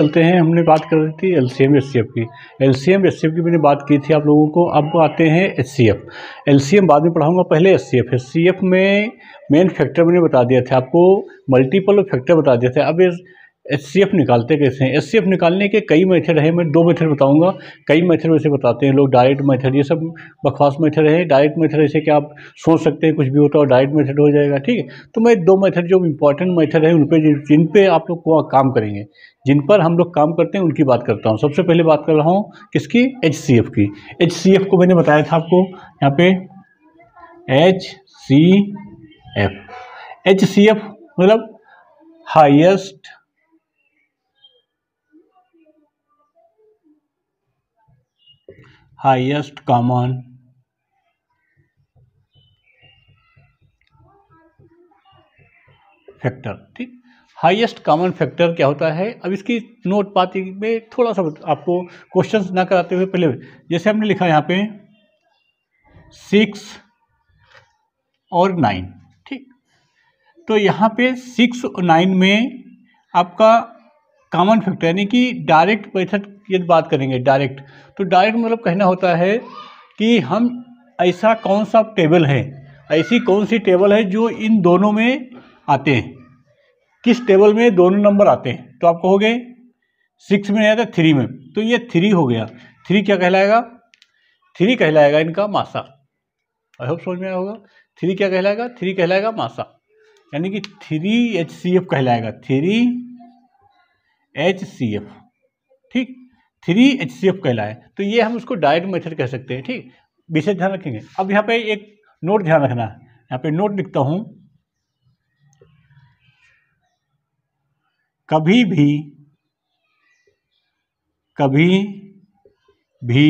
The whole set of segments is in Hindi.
चलते हैं, हमने बात कर रही थी L C M S C F की। L C M S C F की मैंने बात की थी आप लोगों को। अब आते हैं S C F L C M बाद में पढ़ाऊँगा, पहले S C F S C F में मेन फैक्टर मैंने बता दिया था आपको मल्टीपल फैक्टर बता दिया था। अब एच सी एफ़ निकालते कैसे हैं? एच सी एफ़ निकालने के कई मेथड हैं, मैं दो मेथड बताऊँगा। कई मेथड वैसे बताते हैं लोग डायरेक्ट मेथड ये सब बकवास मेथड है। डायरेक्ट मेथड ऐसे कि आप सोच सकते हैं कुछ भी होता है डायरेक्ट मेथड हो जाएगा, ठीक है? तो मैं दो मेथड, जो इंपॉर्टेंट मेथड है, उन पर जिन पे आप लोग काम करेंगे। जिन पर हम लोग काम करते हैं, उनकी बात करता हूँ। सबसे पहले बात कर रहा हूँ किसकी? एच सी एफ़ की। एच सी एफ़ को मैंने बताया था आपको, यहाँ पे H C F H C F मतलब हाइएस्ट हाईएस्ट कॉमन। फैक्टर, ठीक? हाईएस्ट कॉमन फैक्टर क्या होता है? अब इसकी नोट पाती में थोड़ा सा आपको क्वेश्चंस ना कराते हुए पहले, जैसे हमने लिखा यहाँ पे, सिक्स और नाइन, ठीक? तो यहाँ पे सिक्स और नाइन में आपका कॉमन फैक्टर, यानी कि डायरेक्ट मेथड यदि बात करेंगे डायरेक्ट तो डायरेक्ट मतलब कहना होता है कि हम ऐसा कौन सा टेबल है, ऐसी कौन सी टेबल है जो इन दोनों में आते हैं। किस टेबल में दोनों नंबर आते हैं? तो आप कहोगे सिक्स में आया था थ्री में। तो ये थ्री हो गया। थ्री क्या कहलाएगा? थ्री कहलाएगा इनका मासा। आई होप समझ में आया होगा। थ्री क्या कहलाएगा? थ्री कहलाएगा मासा। यानी कि थ्री एच सी एफ़ कहलाएगा। थ्री एच सी एफ़ ठीक? थ्री एच सी एफ़ कहलाए तो ये हम उसको डायरेक्ट मेथड कह सकते हैं, ठीक? विशेष ध्यान रखेंगे। अब यहाँ पे एक नोट ध्यान रखना है। यहाँ पे नोट लिखता हूँ। कभी भी कभी भी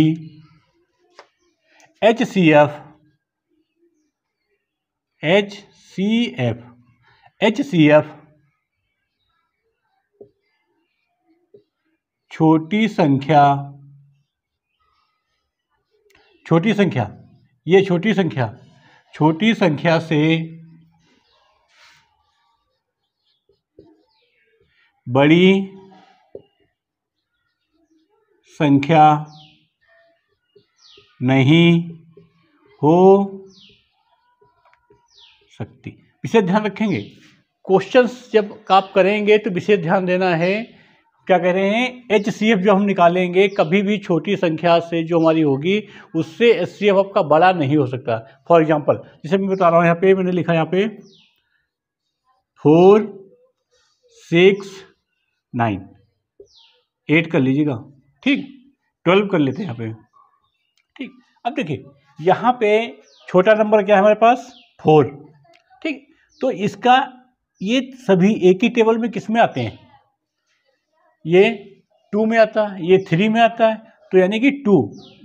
H C F H C F H C F छोटी संख्या छोटी संख्या, ये छोटी संख्या छोटी संख्या से बड़ी संख्या नहीं हो सकती। विशेष ध्यान रखेंगे। क्वेश्चंस जब आप करेंगे तो विशेष ध्यान देना है क्या कह रहे हैं एच सी एफ़ जो हम निकालेंगे, कभी भी छोटी संख्या से जो हमारी होगी, उससे एच सी एफ़ आपका बड़ा नहीं हो सकता। फॉर एग्ज़ाम्पल जैसे मैं बता रहा हूँ, यहाँ पे मैंने लिखा यहाँ पे फोर सिक्स नाइन एट कर लीजिएगा। ठीक ट्वेल्व कर लेते हैं यहाँ पे। ठीक, अब देखिए, यहाँ पे छोटा नंबर क्या है हमारे पास? फोर ठीक तो इसका ये सभी एक ही टेबल में किसमें आते हैं? ये टू में आता है, ये थ्री में आता है तो यानी कि टू,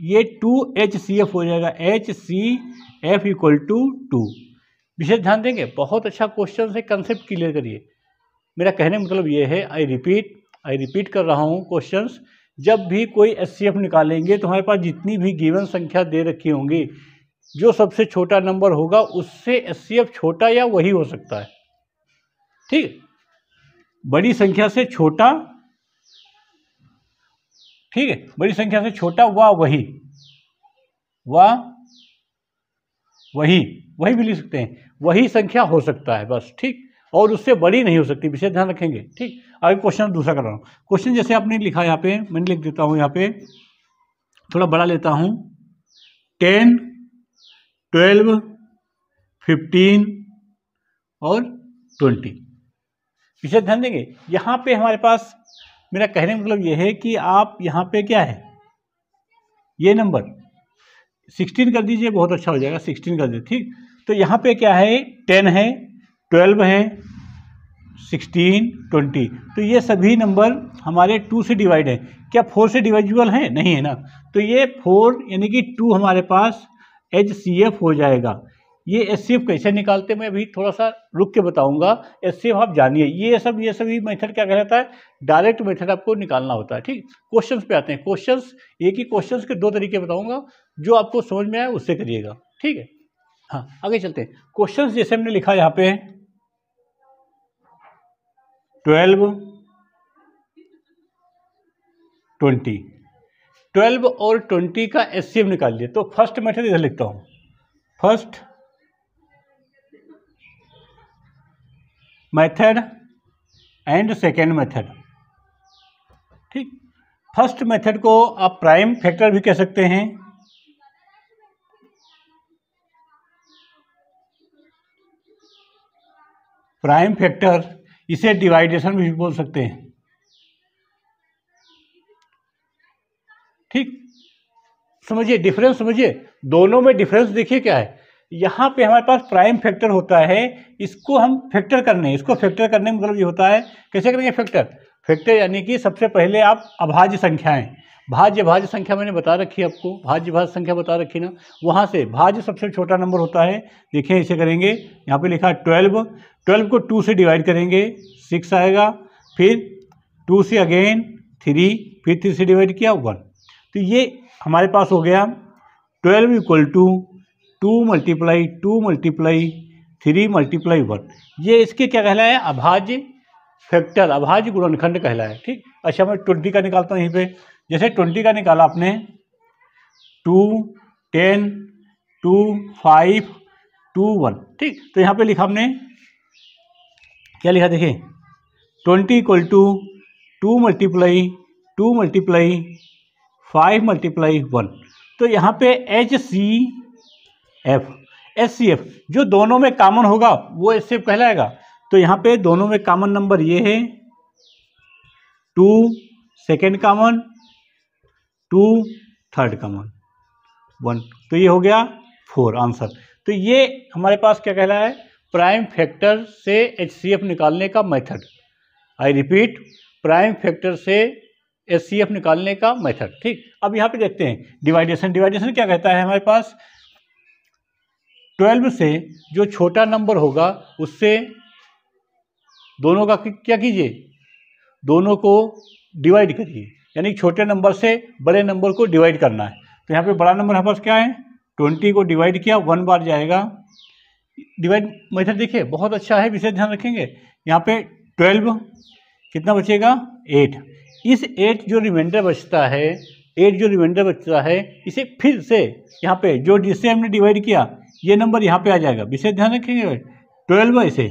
ये टू एच सी एफ़ हो जाएगा, H C F equal to two. विशेष ध्यान देंगे, बहुत अच्छा क्वेश्चन है कंसेप्ट क्लियर करिए। मेरा कहने का मतलब ये है आई रिपीट आई रिपीट कर रहा हूँ क्वेश्चन जब भी कोई एस सी निकालेंगे तो हमारे पास जितनी भी गिवन संख्या दे रखी होंगी, जो सबसे छोटा नंबर होगा, उससे एस सी छोटा या वही हो सकता है। ठीक? बड़ी संख्या से छोटा ठीक है? बड़ी संख्या से छोटा व वही। व वही। वही भी लिख सकते हैं। वही संख्या हो सकता है, बस, ठीक? और उससे बड़ी नहीं हो सकती, विशेष ध्यान रखेंगे, ठीक? आगे क्वेश्चन दूसरा कर रहा हूँ। क्वेश्चन जैसे आपने लिखा यहाँ पे मैंने लिख देता हूँ यहाँ पे। थोड़ा बड़ा लेता हूँ। टेन, ट्वेल्व, फिफ्टीन और ट्वेंटी। विशेष ध्यान देंगे, यहाँ पे हमारे पास मेरा कहने का मतलब ये है कि आप यहाँ पे क्या है? ये नंबर सिक्सटीन कर दीजिए, बहुत अच्छा हो जाएगा, सिक्सटीन कर दीजिए, ठीक? तो यहाँ पे क्या है? टेन है, ट्वेल्व है, सिक्सटीन, ट्वेंटी। तो ये सभी नंबर हमारे टू से डिवाइड है। क्या फोर से डिवाइजिबल है? नहीं है ना। तो ये फोर यानी कि टू हमारे पास एच सी एफ़ हो जाएगा। ये एस कैसे निकालते मैं अभी थोड़ा सा रुक के बताऊँगा। एस आप जानिए। ये सब, ये सभी मेथड क्या कहलाता है? डायरेक्ट मेथड आपको निकालना होता है, ठीक? क्वेश्चंस पे आते हैं। क्वेश्चंस एक ही क्वेश्चंस के दो तरीके बताऊँगा, जो आपको समझ में आए उससे करिएगा, ठीक है? हाँ आगे चलते हैं। क्वेश्चंस जैसे हमने लिखा यहाँ पे ट्वेल्व ट्वेंटी ट्वेल्व और ट्वेंटी का एस एफ़ निकालिए। तो फ़र्स्ट मेथड इधर लिखता हूँ। First method and second method. ठीक? फ़र्स्ट मेथड को आप प्राइम फैक्टर भी कह सकते हैं। प्राइम फैक्टर, इसे डिवाइडेशन भी बोल सकते हैं। ठीक? समझिए, डिफरेंस समझिए। दोनों में डिफरेंस देखिए क्या है। यहाँ पे हमारे पास प्राइम फैक्टर होता है, इसको हम फैक्टर करने इसको फैक्टर करने का मतलब ये होता है, कैसे करेंगे फैक्टर फैक्टर यानी कि सबसे पहले आप अभाज्य संख्याएँ, भाज्य भाज्य संख्या मैंने बता रखी है आपको, भाज्य भाज्य संख्या बता रखी ना? वहाँ से भाज्य सबसे छोटा नंबर होता है देखिए इसे करेंगे, यहाँ पे लिखा ट्वेल्व ट्वेल्व को टू से डिवाइड करेंगे सिक्स आएगा, फिर टू से अगेन थ्री फिर थ्री से डिवाइड किया वन तो ये हमारे पास हो गया twelve equal to two multiply two multiply, three multiply one. ये इसके क्या कहलाया अभाज्य फैक्टर, अभाज्य गुणनखंड कहलाया ठीक? अच्छा मैं ट्वेंटी का निकालता हूँ यहीं पे। जैसे ट्वेंटी का निकाला आपने, two, ten, two, five, two, one, ठीक? तो यहाँ पे लिखा हमने, क्या लिखा देखिए? Twenty equal to two multiply two multiply, five multiply one. तो यहाँ पे H C F S C F जो दोनों में कॉमन होगा, वो एस सी एफ़ कहलाएगा। तो यहाँ पे दोनों में कॉमन नंबर ये है। Two second common two third common one तो ये हो गया फोर आंसर तो ये हमारे पास क्या कहला है? प्राइम फैक्टर से एच सी एफ़ निकालने का method I repeat prime factor से एच सी एफ़ निकालने का मेथड ठीक, अब यहाँ पे देखते हैं। डिवाइडेशन डिवाइडेशन क्या कहता है हमारे पास? ट्वेल्व से जो छोटा नंबर होगा, उससे दोनों का क्या कीजिए? दोनों को डिवाइड करिए। यानी छोटे नंबर से बड़े नंबर को डिवाइड करना है। तो यहाँ पे बड़ा नंबर हमारे पास क्या है? ट्वेंटी को डिवाइड किया, वन बार जाएगा। डिवाइड मेथड देखिए, बहुत अच्छा है, विशेष ध्यान रखेंगे। यहाँ पे ट्वेल्व कितना बचेगा? एट। इस एट जो रिमाइंडर बचता है, एट जो रिमाइंडर बचता है, इसे फिर से यहाँ पे, जो जिससे हमने डिवाइड किया ये नंबर यहाँ पे आ जाएगा। विशेष ध्यान रखेंगे ट्वेल्व इसे।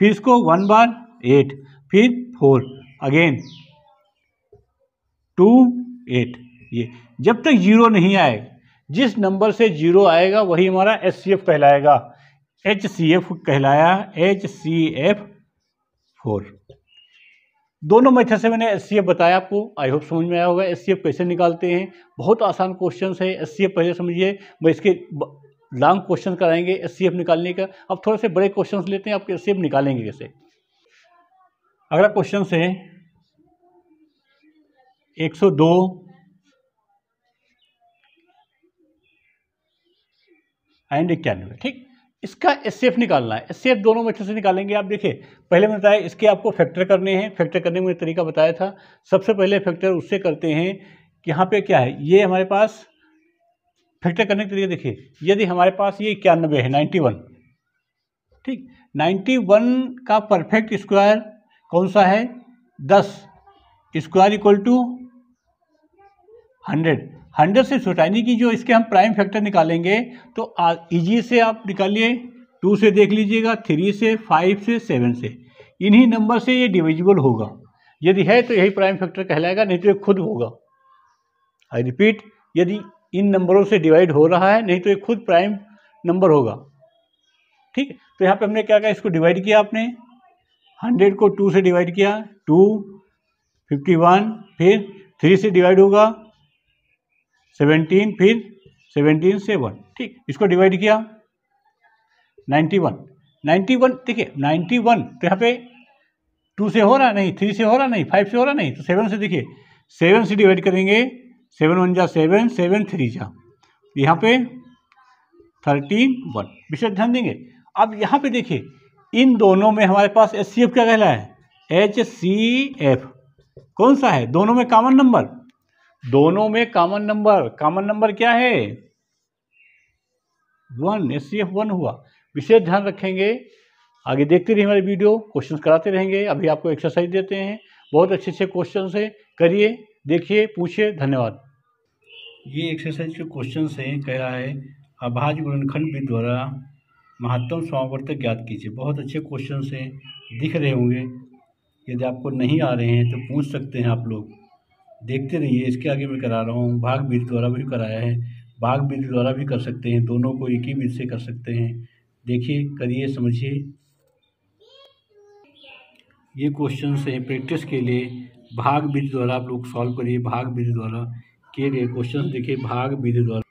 फिर इसको वन बार एट, फिर फोर, अगेन टू एट। ये जब तक ज़ीरो नहीं आए, जिस नंबर से ज़ीरो आएगा, वही हमारा एस सी एफ़ कहलाएगा। एच सी एफ़ कहलाया एच सी एफ़ फोर। दोनों मेथड से मैंने एस सी एफ़ बताया आपको। आई होप समझ में आया होगा। एस कैसे निकालते हैं? बहुत आसान क्वेश्चन है। एस सी एफ़ पहले समझिए। मैं इसके लॉन्ग क्वेश्चन कराएँगे एस निकालने का। अब थोड़े से बड़े क्वेश्चन लेते हैं आपके एस निकालेंगे कैसे? अगला क्वेश्चन से 102 एंड इक्यानवे, ठीक? इसका एस निकालना है। एस दोनों मेथड से निकालेंगे। आप देखिए, पहले मैंने बताया, इसके आपको फैक्टर करने हैं। फैक्टर करने में तरीका बताया था। सबसे पहले फैक्टर उससे करते हैं कि यहाँ पे क्या है? ये हमारे पास फैक्टर करने के तरीके देखिए, यदि हमारे पास ये इक्यानबे है नाइन्टी वन ठीक नाइन्टी वन का परफेक्ट स्क्वायर कौन सा है? दस square equal to hundred hundred से छोटा, यानी कि जो इसके हम प्राइम फैक्टर निकालेंगे तो इजी से आप निकालिए टू से देख लीजिएगा थ्री से फाइव से सेवन से। इन्हीं नंबर से ये डिविजिबल होगा। यदि है तो यही प्राइम फैक्टर कहलाएगा, नहीं तो ये खुद होगा। आई रिपीट यदि इन नंबरों से डिवाइड हो रहा है, नहीं तो ये खुद प्राइम नंबर होगा। ठीक? तो यहाँ पे हमने क्या कहा? इसको डिवाइड किया आपने। हंड्रेड को टू से डिवाइड किया, टू, फिफ्टी वन, फिर थ्री से डिवाइड होगा सेवेंटीन फिर सेवेंटीन से वन। ठीक? इसको डिवाइड किया नाइन्टी वन। नाइन्टी वन, देखिए नाइन्टी वन तो यहाँ पे टू से हो रहा नहीं, थ्री से हो रहा नहीं, फाइव से हो रहा नहीं तो सेवन से देखिए, सेवन से डिवाइड करेंगे सेवन वन जा सेवन सेवन थ्री जा। यहाँ पे थर्टीन वन विशेष ध्यान देंगे। अब यहाँ पे देखिए, इन दोनों में हमारे पास एस सी एफ़ क्या कहला है? एच सी एफ़ कौन सा है? दोनों में कॉमन नंबर दोनों में कॉमन नंबर कॉमन नंबर क्या है? One S C F one हुआ। विशेष ध्यान रखेंगे। आगे देखते रहिए हमारे वीडियो क्वेश्चन कराते रहेंगे। अभी आपको एक्सरसाइज देते हैं। बहुत अच्छे अच्छे क्वेश्चन है। करिए। देखिए, पूछिए, धन्यवाद। ये एक्सरसाइज के क्वेश्चन से कह रहा है अभाज्य गुणनखंड विधि द्वारा महत्तम समावर्तक ज्ञात कीजिए। बहुत अच्छे क्वेश्चन से दिख रहे होंगे। यदि आपको नहीं आ रहे हैं तो पूछ सकते हैं आप लोग। देखते रहिए, इसके आगे मैं करा रहा हूँ। भाग विधि द्वारा भी कराया है। भाग विधि द्वारा भी कर सकते हैं। दोनों को एक ही विधि से कर सकते हैं। देखिए, करिए, समझिए। ये क्वेश्चन से प्रैक्टिस के लिए। भाग विधि द्वारा आप लोग सॉल्व करिए, भाग विधि द्वारा किए गए क्वेश्चन देखिए, भाग विधि द्वारा।